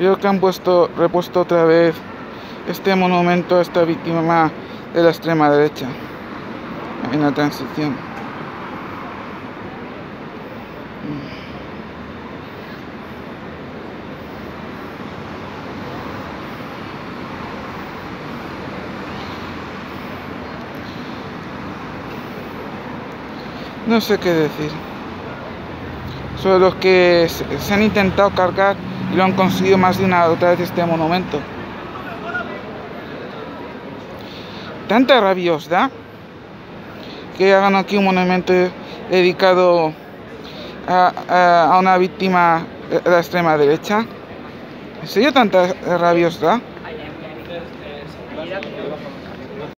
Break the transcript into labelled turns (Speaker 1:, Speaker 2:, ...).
Speaker 1: Veo que han puesto, repuesto otra vez este monumento a esta víctima de la extrema derecha en la transición. No sé qué decir. Sobre los que se han intentado cargar y lo han conseguido más de una otra vez este monumento. Tanta rabia da que hagan aquí un monumento dedicado a, una víctima de la extrema derecha. ¿En serio tanta rabia?